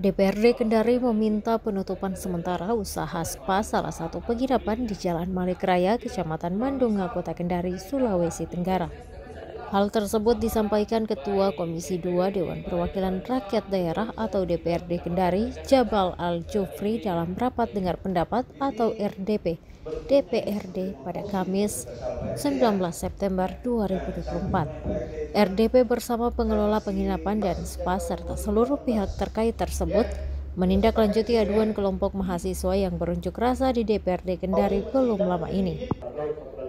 DPRD Kendari meminta penutupan sementara usaha spa salah satu penginapan di Jalan Malik Raya, Kecamatan Mandunga, Kota Kendari, Sulawesi Tenggara. Hal tersebut disampaikan Ketua Komisi 2 Dewan Perwakilan Rakyat Daerah atau DPRD Kendari, Jabal Al-Jufri dalam rapat dengar pendapat atau RDP DPRD pada Kamis 19 September 2024. RDP bersama pengelola penginapan dan spa serta seluruh pihak terkait tersebut menindaklanjuti aduan kelompok mahasiswa yang berunjuk rasa di DPRD Kendari belum lama ini.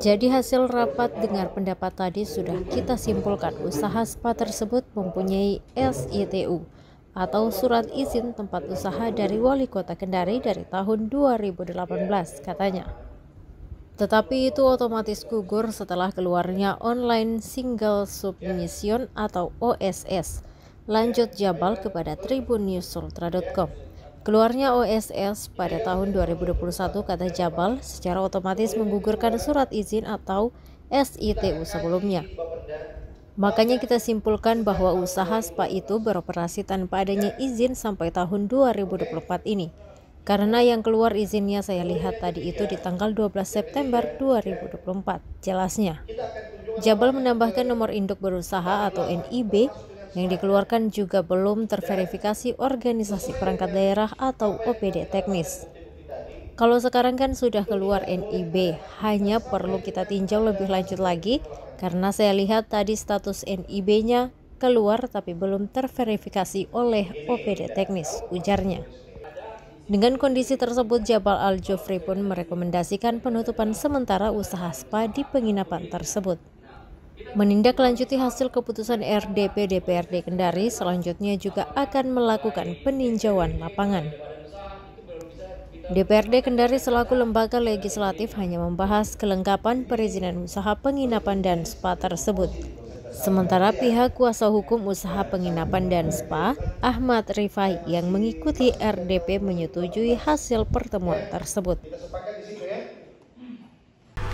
Jadi hasil rapat dengar pendapat tadi sudah kita simpulkan usaha spa tersebut mempunyai SITU atau surat izin tempat usaha dari Wali Kota Kendari dari tahun 2018 katanya. Tetapi itu otomatis gugur setelah keluarnya online single submission atau OSS. Lanjut Jabal kepada tribunnews.ultra.com. Keluarnya OSS pada tahun 2021 kata Jabal secara otomatis menggugurkan surat izin atau SITU sebelumnya. Makanya kita simpulkan bahwa usaha spa itu beroperasi tanpa adanya izin sampai tahun 2024 ini. Karena yang keluar izinnya saya lihat tadi itu di tanggal 12 September 2024, jelasnya. Jabal menambahkan nomor induk berusaha atau NIB yang dikeluarkan juga belum terverifikasi organisasi perangkat daerah atau OPD teknis. Kalau sekarang kan sudah keluar NIB, hanya perlu kita tinjau lebih lanjut lagi karena saya lihat tadi status NIB-nya keluar tapi belum terverifikasi oleh OPD teknis, ujarnya. Dengan kondisi tersebut, Jabal Al-Jufri pun merekomendasikan penutupan sementara usaha spa di penginapan tersebut. Menindaklanjuti hasil keputusan RDP DPRD Kendari, selanjutnya juga akan melakukan peninjauan lapangan. DPRD Kendari selaku lembaga legislatif hanya membahas kelengkapan perizinan usaha penginapan dan spa tersebut. Sementara pihak kuasa hukum usaha penginapan dan spa, Ahmad Rifai yang mengikuti RDP menyetujui hasil pertemuan tersebut.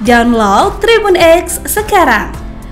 Download Tribun X sekarang,